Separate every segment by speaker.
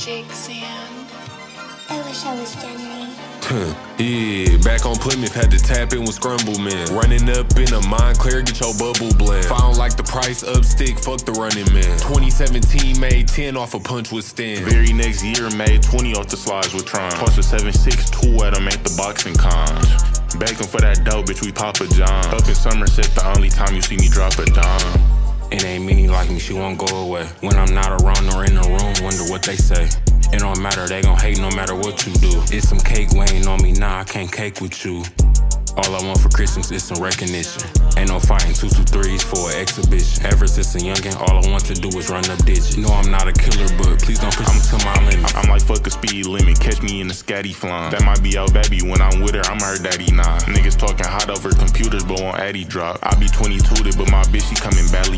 Speaker 1: Jake Sand.
Speaker 2: I wish I was Jenny.
Speaker 3: yeah, back on Plymouth, had to tap in with Scrumble Man. Running up in a Montclair, get your bubble blend. If I don't like the price up stick, fuck the running man. 2017 made 10 off a punch with Stan.
Speaker 4: Very next year made 20 off the slides with Tron. Plus a 7-6, two at him, ain't the boxing cons. Begging for that dough, bitch, we Papa John. Up in Somerset, the only time you see me drop a dime.
Speaker 5: It ain't many she won't go away. When I'm not around or in the room, wonder what they say. It don't matter, they gon' hate no matter what you do. It's some cake weighing on me, nah, I can't cake with you. All I want for Christmas is some recognition. Ain't no fighting two two threes for an exhibition. Ever since a youngin', all I want to do is run up digits. No, I'm not a killer, but please don't push me to my limit.
Speaker 4: I'm like fuck a speed limit, catch me in the scatty flying. That might be your baby when I'm with her, I'm her daddy nah. Niggas talking hot over computers, but won't addy drop. I be 22 but my bitch she coming the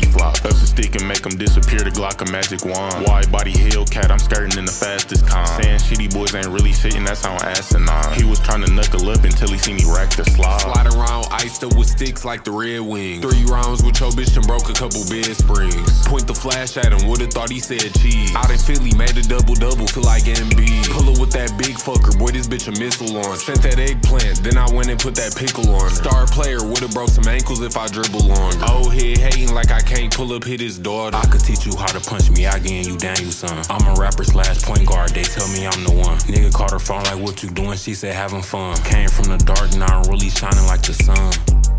Speaker 4: stick and make them disappear, the Glock a magic wand. Wide body Hellcat, I'm skirting in the fastest con. Saying Shittyboyz ain't really shitting, I'm asinine. He was trying to knuckle up until he see me rack the slide.
Speaker 3: Slide around, iced up with sticks like the Red Wings. Three rounds with your bitch and broke a couple bed springs. Point the flash at him, would've thought he said cheese. Out in Philly, made a double double, feel like MB. Pull up with that big fucker, boy, this bitch a missile launch. Sent that eggplant, then I went and put that pickle on. her. Star player, would've broke some ankles if I dribble longer. Old head like I can't pull up hit his daughter.
Speaker 5: I could teach you how to punch me, I getting you down, you son. I'm a rapper slash point guard, they tell me I'm the one. Nigga called her phone like, what you doing? She said, having fun. Came from the dark, now I'm really shining like the sun.